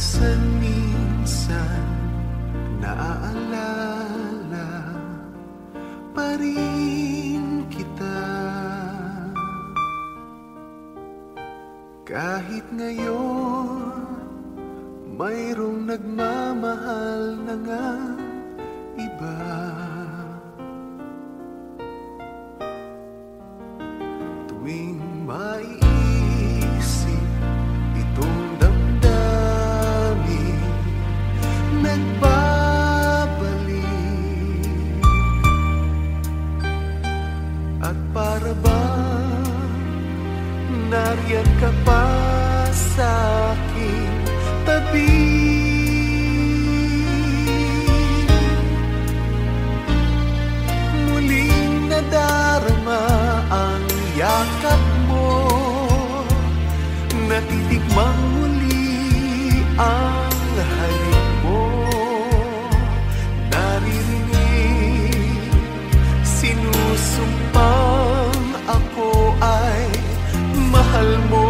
Minsan-minsan naaalala pa rin kita. Kahit ngayon mayroong nagmamahal na nga. sumpang ako ay mahal mo.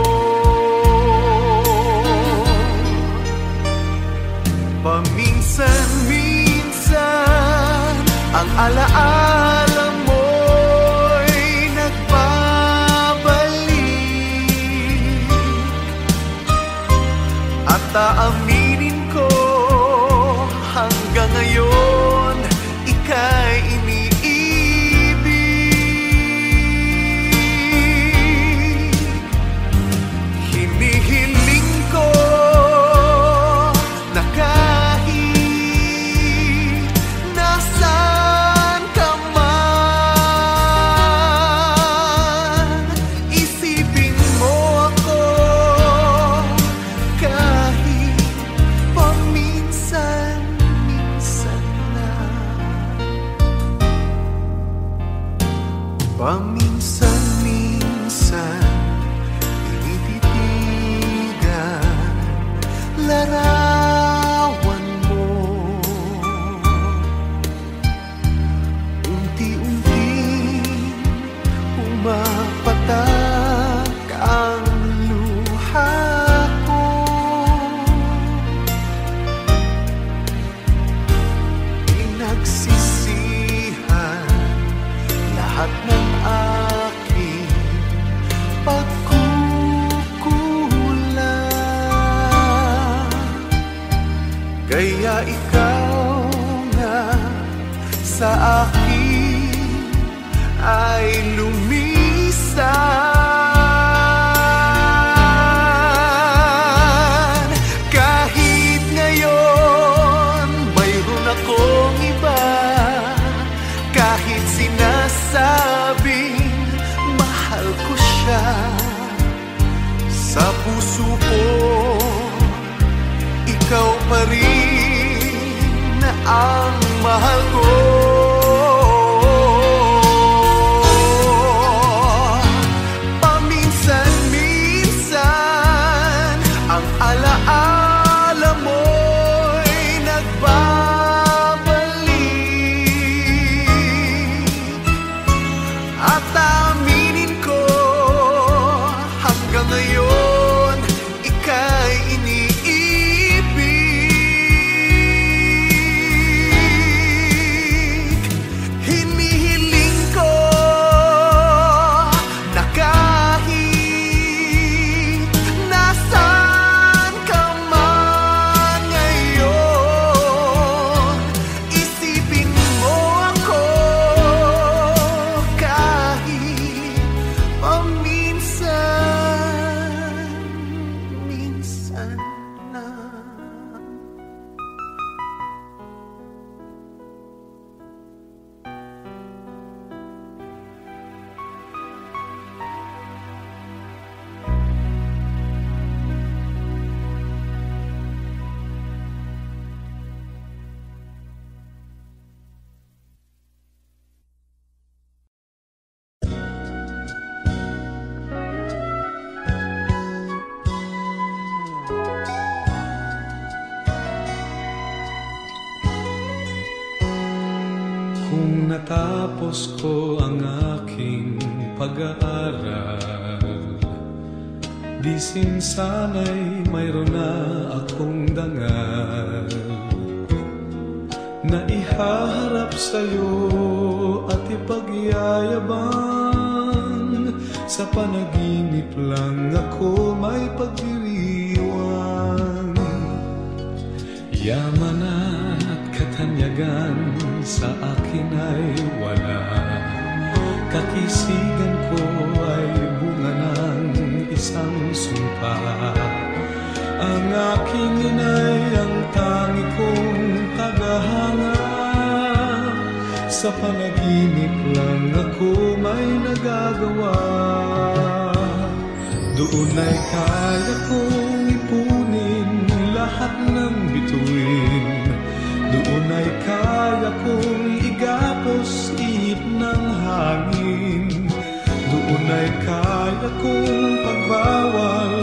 Paminsan-minsan ang alaala Kaya ikaw na sa akin ay lumisan Tapos ko ang aking pag-aaral. Bisin sana'y mayroon na akong dangal. Na ihaharap sa'yo at ipagyayabang. Sa panaginip lang ako may pagdiriwang. Yaman at katanyagan sa akin ay wala Kakisigan ko ay bunga ng isang sumpa Ang aking inay ang tangi kong tagahanga. Sa panaginip lang ako may nagagawa. Doon ay kaya kong ipunin lahat ng bituin. Doon ay kaya kong igapos ihip ng hangin Doon ay kaya kong pagbawal.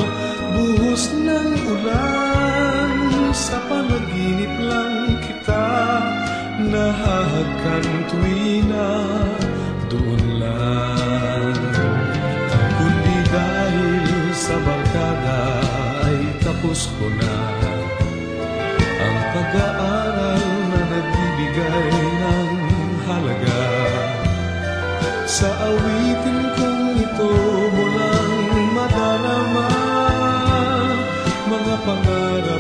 Buhos ng ulan Sa panaginip lang kita. Nahahagkan tuwina Doon lang. Kundi dahil sa barkada ay tapos ko na. Ang pag-aaral na nagbibigay ng halaga. Sa awitin pangarap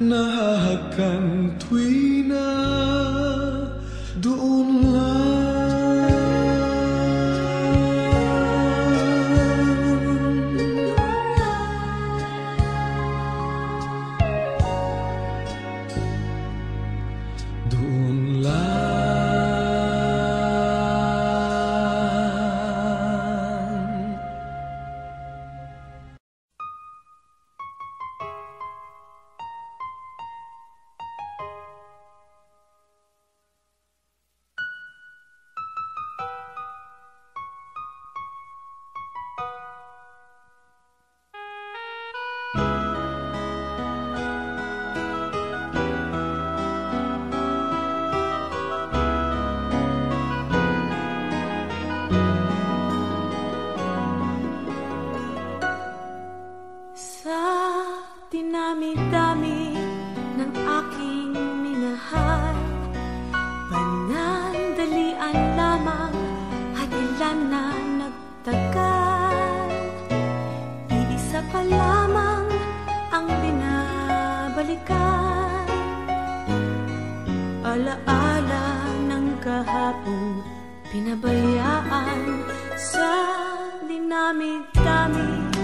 nahahagkan tuwina doon Alaala ng kahapon pinabayaan sa dinami-dami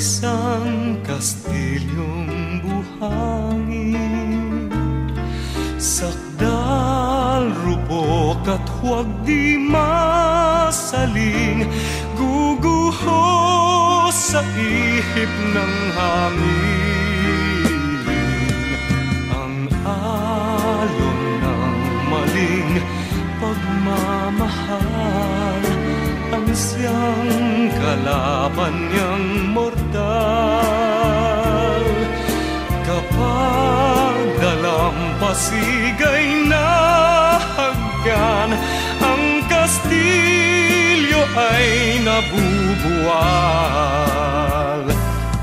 isang kastilyong buhangin. Sakdal, rupok at huwag di masaling guguho sa ihip ng hangin. Ang alon ng maling pagmamahal ang siyang kalaban niyang mortal. Kapag dalampasigay na haggan, ang kastilyo ay nabubuwal.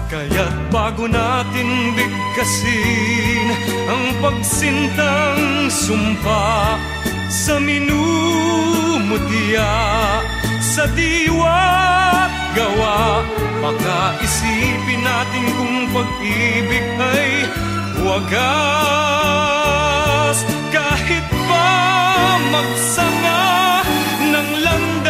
Kaya't bago natin bigkasin ang pagsintang sumpa sa minumutya sa diwa't gawa. Baka isipin natin kung pag-ibig ay wagas. Kahit pa magsanga ng landas.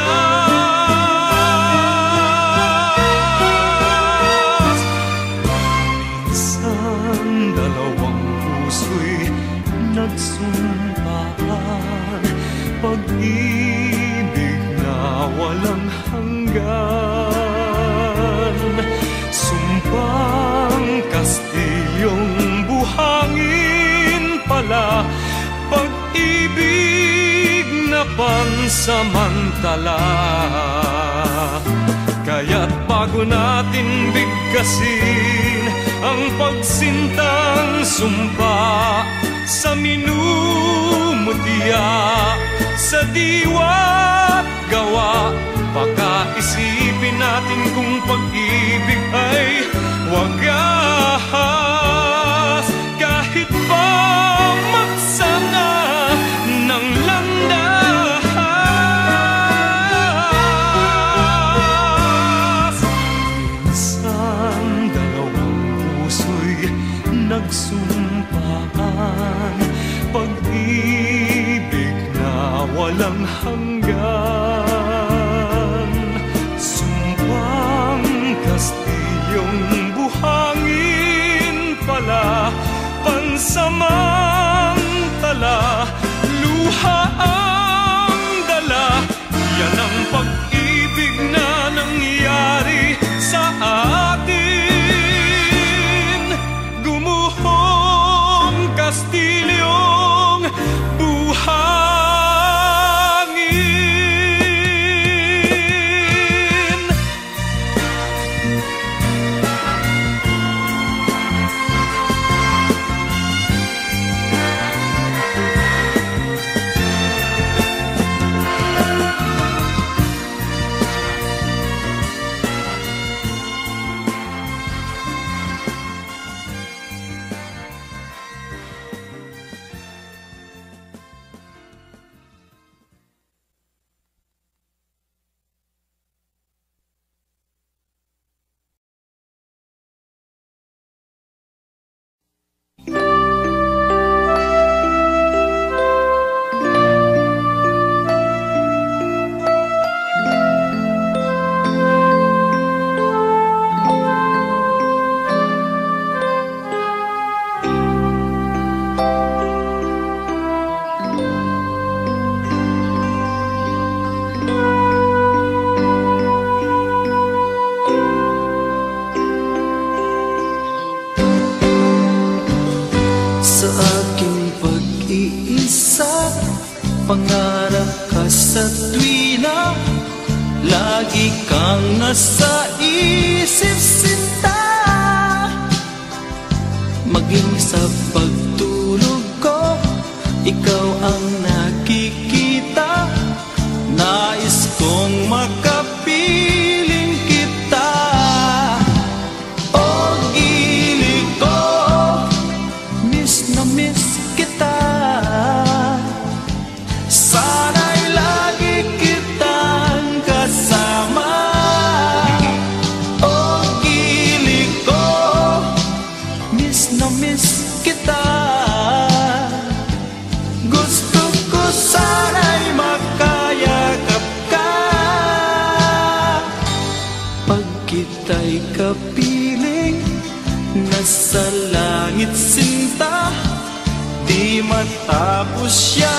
Minsan dalawang puso'y nagsumpaan Pag-ibig na walang hanggan pansamantala Kaya't bago natin bigkasin Ang pagsintang sumpa Sa minumutya Sa diwa't gawa Baka isipin natin kung pag-ibig ay wagas walang hanggan. Sumpang kastilyong buhangin pala Pansamantala sa tuwina Lagi kang nasa isip sinta. Maging sa pagtulog ko Ikaw ang nakikita matapos siya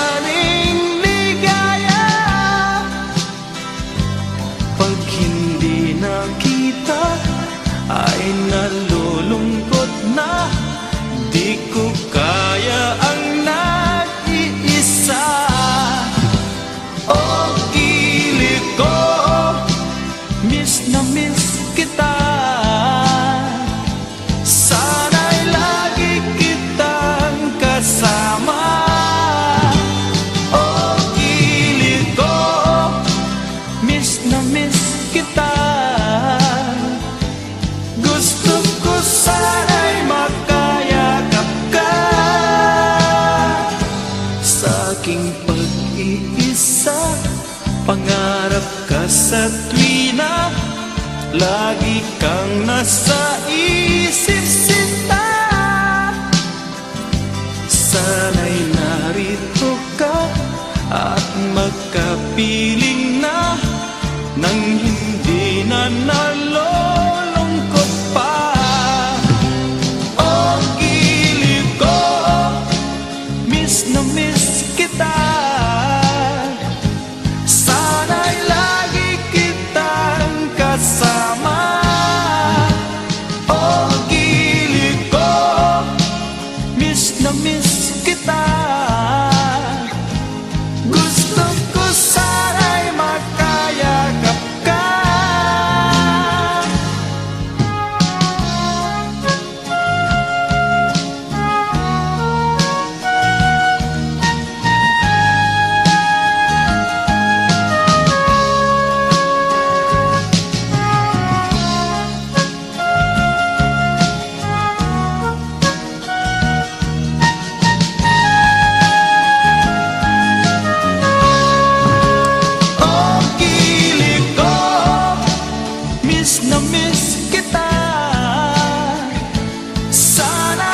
sa tuwina Lagi kang nasa isip sita. Sana'y narito ka At magkapiling na Nang hindi na nalo さない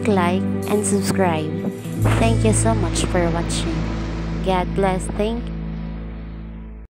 click like and subscribe. Thank you so much for watching. God bless. Thank